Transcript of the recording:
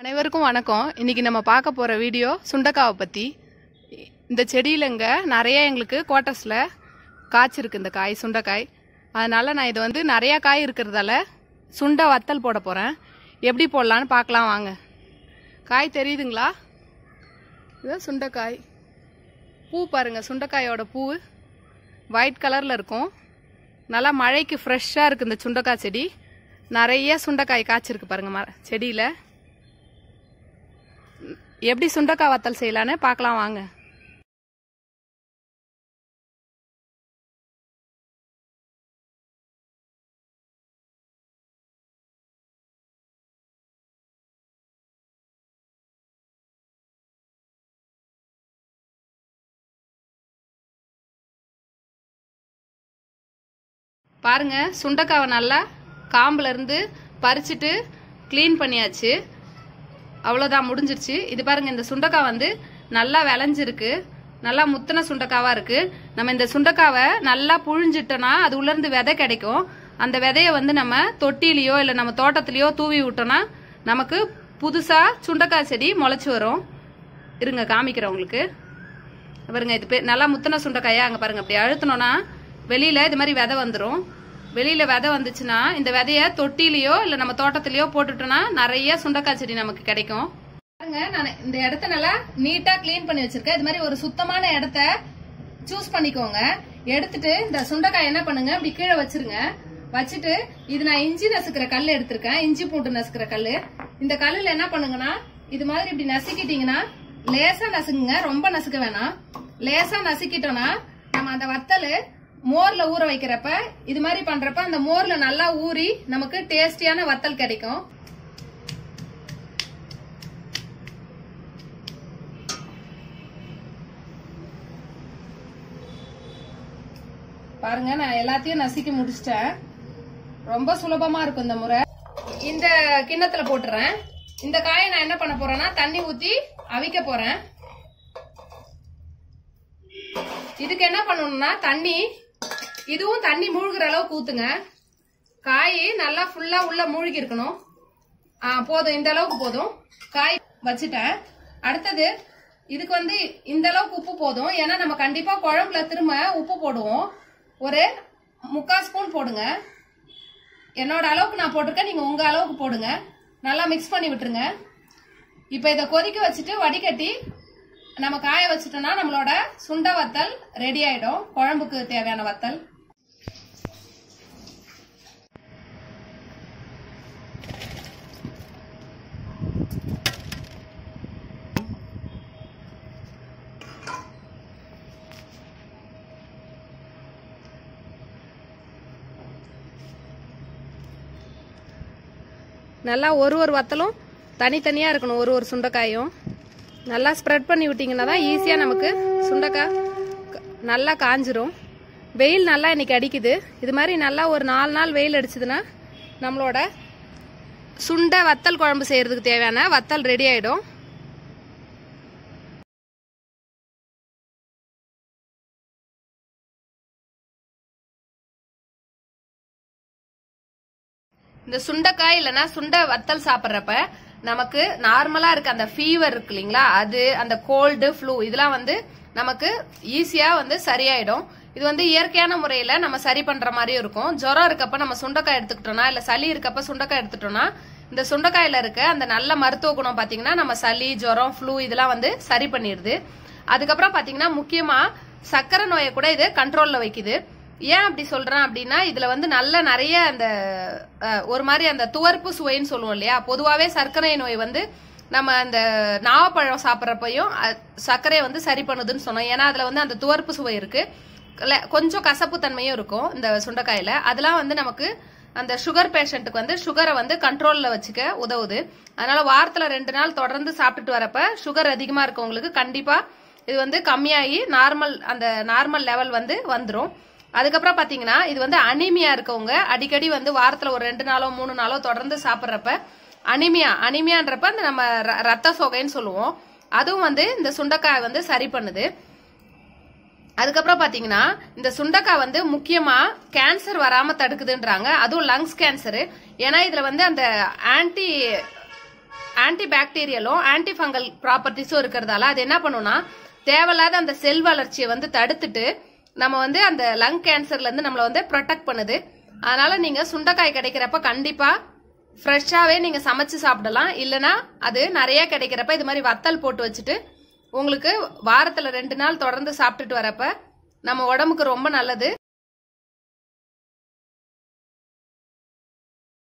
அனைவருக்கும் வணக்கம். இன்னைக்கு நம்ம பார்க்க போகிற வீடியோ சுண்டக்காவை பற்றி இந்த செடியிலங்க நிறைய எங்களுக்கு குவார்ட்டர்ஸ்ல காய்ச்சிருக்கு இந்த காய் சுண்டைக்காய். அதனால் நான் இது வந்து நிறையா காய் இருக்கிறதால சுண்டை வத்தல் போட போகிறேன் எப்படி போடலான்னு பார்க்கலாம் வாங்க. காய் தெரியுதுங்களா? இதுதான் சுண்டைக்காய். பூ பாருங்கள் சுண்டைக்காயோட பூ. ஒயிட் கலரில் இருக்கும். நல்லா மழைக்கு ஃப்ரெஷ்ஷாக இருக்குது இந்த சுண்டைக்காய் செடி. நிறைய சுண்டைக்காய் காய்ச்சிருக்கு பாருங்கள் மர செடியில். எப்படி சுண்டக்காய் வத்தல் செய்யலான்னு பார்க்கலாம் வாங்க. பாருங்க சுண்டக்காவை நல்லா காம்புல இருந்து பறிச்சுட்டு க்ளீன் பண்ணியாச்சு. அவ்வளோதான் முடிஞ்சிருச்சு. இது பாருங்க இந்த சுண்டக்காய் வந்து நல்லா விளைஞ்சிருக்கு. நல்லா முத்தின சுண்டக்காவா இருக்கு. நம்ம இந்த சுண்டக்காவை நல்லா புழிஞ்சிட்டோம்னா அது உள்ளேருந்து விதை கிடைக்கும். அந்த விதையை வந்து நம்ம தொட்டிலையோ இல்லை நம்ம தோட்டத்திலையோ தூவி விட்டோம்னா நமக்கு புதுசாக சுண்டக்காய் செடி முளைச்சி வரும். இருங்க காமிக்கிறேன் உங்களுக்கு. பாருங்க இது நல்லா முத்தின சுண்டக்காயா அங்கே பாருங்க அப்படி அழுத்தினோம்னா வெளியில இது மாதிரி விதை வந்துடும் வெளியில விதை வந்துச்சுன்னா இந்த விதைய தொட்டிலையோ இல்ல நம்ம தோட்டத்திலயோ போட்டுட்டோம்னா நிறைய சுண்டக்காய் செடி நமக்கு கிடைக்கும். பாருங்க நான் இந்த இடத்த நல்லா நீட்டா க்ளீன் பண்ணி வச்சிருக்கேன். இது மாதிரி ஒரு சுத்தமான இடத்த சூஸ் பண்ணிக்கோங்க. எடுத்துட்டு இந்த சுண்டக்காய் என்ன பண்ணுங்க? இப்படி கீழே வச்சிருங்க. வச்சுட்டு இது நான் இஞ்சி நசுக்கிற கல் எடுத்திருக்கேன். இஞ்சி பூண்டு நசுக்கிற கல். இந்த கல்லுல என்ன பண்ணுங்கன்னா இது மாதிரி இப்படி நசுக்கிட்டீங்கன்னா லேசா நசுக்குங்க ரொம்ப நசுக்க வேணாம். லேசா நசுக்கிட்டோம்னா நம்ம அந்த வத்தல் மோர்ல ஊற வைக்கிறப்ப இது மாதிரி பண்றப்ப அந்த மோர்ல நல்லா ஊறி நமக்கு டேஸ்டியான வத்தல் கிடைக்கும். பாருங்க நான் எல்லாத்தையும் நசுக்கி முடிச்சிட்டேன். ரொம்ப சுலபமா இருக்கும் இந்த முறை. இந்த கிண்ணத்துல போட்டுறேன். இந்த காயை நான் என்ன பண்ண போறேன்னா தண்ணி ஊத்தி அவிக்க போறேன். இதுக்கு என்ன பண்ணணும்னா தண்ணி இதுவும் தண்ணி மூழ்கிற அளவுக்கு ஊத்துங்க காய் நல்லா ஃபுல்லா உள்ள மூழ்கி இருக்கணும் ஆ, போதும் இந்த அளவுக்கு போதும். காய் வச்சுட்டேன். அடுத்தது இதுக்கு வந்து இந்த அளவுக்கு உப்பு போதும். ஏன்னா நம்ம கண்டிப்பா குழம்புல திரும்ப உப்பு போடுவோம். ஒரு முக்கால் ஸ்பூன் போடுங்க. என்னோட அளவுக்கு நான் போட்டிருக்கேன். நீங்க உங்க அளவுக்கு போடுங்க. நல்லா மிக்ஸ் பண்ணி விட்டுருங்க. இப்போ இதை கொதிக்க வச்சுட்டு வடிகட்டி நம்ம காய வச்சுட்டோம்னா நம்மளோட சுண்ட வத்தல் ரெடி ஆயிடும். குழம்புக்கு தேவையான வத்தல். நல்லா ஒரு ஒரு வத்தலும் தனித்தனியாக இருக்கணும். ஒரு ஒரு சுண்டைக்காயும். நல்லா ஸ்ப்ரெட் பண்ணி விட்டிங்கன்னா தான் ஈஸியாக நமக்கு சுண்டைக்காய் க- நல்லா காஞ்சிரும். வெயில் நல்லா இன்னைக்கு அடிக்குது. இது மாதிரி நல்லா ஒரு நாலு நாள் வெயில் அடிச்சதுன்னா நம்மளோட சுண்டை வத்தல் குழம்பு செய்யறதுக்கு தேவையான வத்தல் ரெடி ஆயிடும். இந்த சுண்டைக்காய் இல்லைன்னா சுண்டை வத்தல் சாப்பிட்றப்ப நமக்கு நார்மலா இருக்க அந்த ஃபீவர் இருக்கு இல்லைங்களா? அது அந்த கோல்டு ஃப்ளூ இதெல்லாம் வந்து நமக்கு ஈஸியா வந்து சரியாயிடும். இது வந்து இயற்கையான முறையில நம்ம சரி பண்ற மாதிரியும் இருக்கும். ஜுரம் இருக்கப்ப நம்ம சுண்டைக்காய் எடுத்துக்கிட்டோம்னா இல்ல சளி இருக்கப்ப சுண்டைக்காய் எடுத்துட்டோம்னா இந்த சுண்டைக்காயில இருக்க அந்த நல்ல மருத்துவ குணம் பாத்தீங்கன்னா நம்ம சளி ஜுரம் ஃப்ளூ இதெல்லாம் வந்து சரி பண்ணிடுது. அதுக்கப்புறம் பாத்தீங்கன்னா முக்கியமா சக்கரை நோயை கூட இது கண்ட்ரோல்ல வைக்குது. ஏன் அப்படி சொல்றேன் அப்படின்னா இதுல வந்து நல்ல நிறைய அந்த ஒரு மாதிரி அந்த துவர்ப்பு சுவைன்னு சொல்லுவோம் இல்லையா? பொதுவாகவே சர்க்கரை நோய் வந்து நம்ம அந்த நாவப்பழம் சாப்பிட்றப்பையும் சர்க்கரையை வந்து சரி பண்ணுதுன்னு சொன்னோம். ஏன்னா அதுல வந்து அந்த துவர்ப்பு சுவை இருக்கு. கொஞ்சம் கசப்பு தன்மையும் இருக்கும் இந்த சுண்டைக்காயில. அதெல்லாம் வந்து நமக்கு அந்த சுகர் பேஷண்ட்டுக்கு வந்து சுகரை வந்து கண்ட்ரோல்ல வச்சுக்க உதவுது. அதனால வாரத்துல ரெண்டு நாள் தொடர்ந்து சாப்பிட்டுட்டு வரப்ப சுகர் அதிகமா இருக்கவங்களுக்கு கண்டிப்பா இது வந்து கம்மியாகி நார்மல் அந்த நார்மல் லெவல் வந்து வந்துடும் அதுக்கப்புறம் பாத்தீங்கன்னா இது வந்து அனிமியா இருக்கவங்க அடிக்கடி வந்து வாரத்துல ஒரு ரெண்டு நாளோ மூணு நாளோ தொடர்ந்து சாப்பிட்றப்ப அனிமியா அனிமியான்றப்ப அந்த நம்ம ர- ரத்த சோகைன்னு சொல்லுவோம். அதுவும் வந்து இந்த சுண்டக்காய் வந்து சரி பண்ணுது. அதுக்கப்புறம் பாத்தீங்கன்னா இந்த சுண்டக்காய் வந்து முக்கியமா கேன்சர் வராம தடுக்குதுன்றாங்க. அதுவும் லங்ஸ் கேன்சர் ஏன்னா இதுல வந்து அந்த ஆன்டி ஆன்டி பாக்டீரியலும் ஆன்டி ஃபங்கல் ப்ராப்பர்ட்டிஸும் இருக்கிறதால அது என்ன பண்ணும்னா தேவையில்லாத அந்த செல் வளர்ச்சியை வந்து தடுத்துட்டு நம்ம வந்து அந்த லங் கேன்சர்லேருந்து நம்மளை வந்து ப்ரொடெக்ட் பண்ணுது. அதனால நீங்கள் சுண்டைக்காய் கிடைக்கிறப்ப கண்டிப்பாக ஃப்ரெஷ்ஷாகவே நீங்கள் சமைச்சு சாப்பிடலாம். இல்லைன்னா அது நிறைய கிடைக்கிறப்ப இது மாதிரி வத்தல் போட்டு வச்சுட்டு உங்களுக்கு வாரத்தில் ரெண்டு நாள் தொடர்ந்து சாப்பிட்டுட்டு வரப்ப நம்ம உடம்புக்கு ரொம்ப நல்லது.